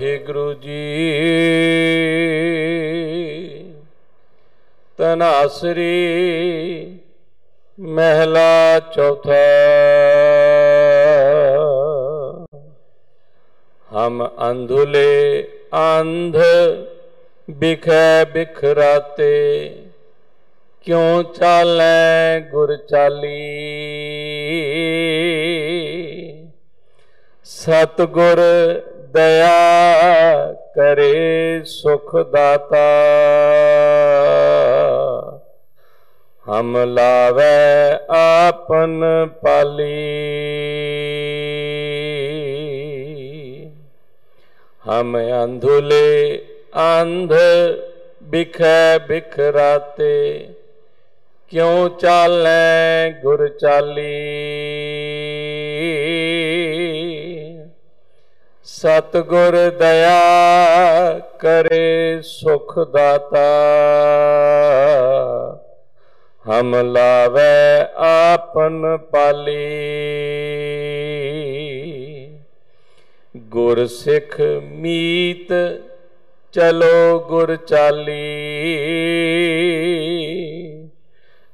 ਵਾਹਿਗੁਰੂ ਜੀ। ਤਨਾਸਰੀ ਮਹਿਲਾ ਚੌਥਾ। ਹਮ ਅੰਧੁਲੇ ਅੰਧ ਬਿਖੈ ਬਿਖਰਾਤੇ, ਕਿਉ ਚਾਲੈ ਗੁਰ ਚਾਲੀ? ਸਤਗੁਰ ਦਇਆ ਕਰੇ ਸੁਖ ਦਾਤਾ ਹਮ ਲਾਵੇ ਆਪਨ ਪਾਲੀ। ਹਮ ਅੰਧੁਲੇ ਅੰਧ ਬਿਖੈ ਬਿਖਰਾਤੇ। ਕਿਉ ਚਾਲੈ ਗੁਰ ਚਾਲੀ? ਸਤਗੁਰ ਦਇਆ ਕਰੇ ਸੁਖ ਦਾਤਾ। ਹਮ ਲਾਵੇ ਆਪਨ ਪਾਲੀ। ਗੁਰ ਸਿੱਖ ਮੀਤ ਚਲੋ ਗੁਰ ਚਾਲੀ।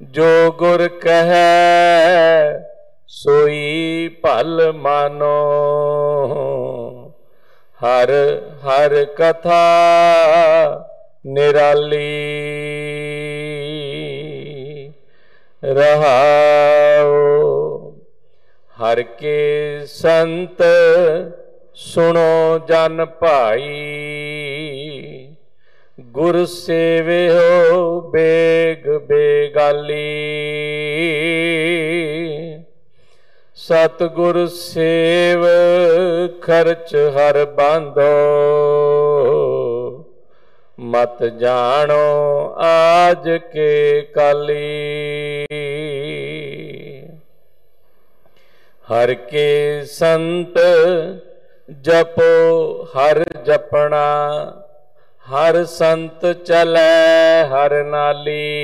ਜੋ ਗੁਰ ਕਹੈ ਸੋਈ ਭਲ ਮਾਨੋ। ਹਰ ਹਰ ਕਥਾ ਨਿਰਾਲੀ ਰਹਾਉ। ਹਰ ਕੇ ਸੰਤ ਸੁਣੋ ਜਨ ਭਾਈ। ਗੁਰ ਸੇਵਿਓ ਬੇਗ ਬੇਗਾਲੀ। ਸਤਗੁਰ ਸੇਵ, ਖਰਚ ਹਰ ਬਾਂਧੋ। ਮਤ ਜਾਣੋ ਆਜ ਕੇ ਕਾਲੀ। ਹਰ ਕੇ ਸੰਤ ਜਪੋ, ਹਰ ਜਪਣਾ, ਹਰ ਸੰਤ ਚਲੈ ਹਰ ਨਾਲੀ।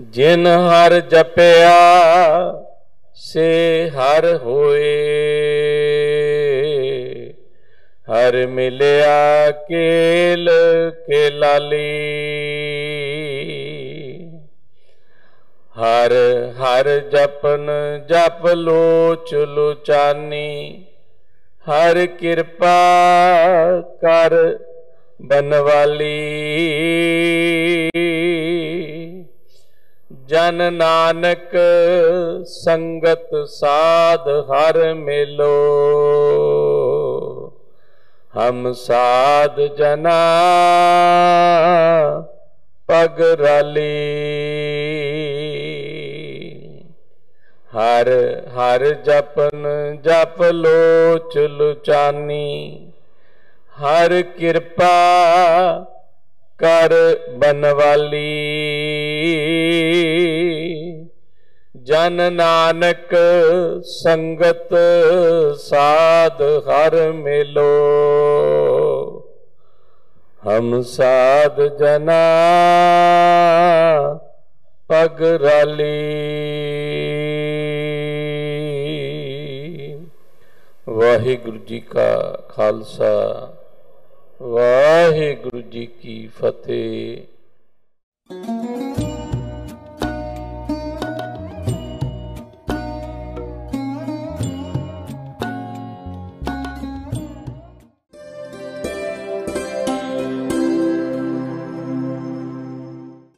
ਜਿਨ ਹਰ ਜਪਿਆ, ਸੇ ਹਰ ਹੋਏ। ਹਰ ਮਿਲਿਆ ਕੇਲ ਕੇ ਲਾਲੀ ਹਰ ਹਰ ਜਪਨ ਜਪ ਲੋਚ ਲੋਚਾਨੀ। ਹਰ ਕਿਰਪਾ ਕਰ ਬਨਵਾਲੀ। ਜਨ ਨਾਨਕ ਸੰਗਤ ਸਾਧ ਹਰ ਮਿਲੋ। ਹਮ ਸਾਧ ਜਨਾ ਪਗ ਰਲੀ। ਹਰ ਹਰ ਜਪਨ ਜਪ ਲੋਚ ਲੁਚਾਨੀ। ਹਰ ਕਿਰਪਾ ਕਰ ਬਨਵਾਲੀ। ਜਨ ਨਾਨਕ ਸੰਗਤ ਸਾਧ ਹਰ ਮਿਲੋ। ਹਮ ਸਾਧ ਜਨਾ ਪਗ ਰਾਲੀ। ਵਾਹਿਗੁਰੂ ਜੀ ਕਾ ਖਾਲਸਾ। ਵਾਹਿਗੁਰੂ ਜੀ ਕੀ ਫਤਿਹ।